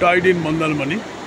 died in Mandalmani.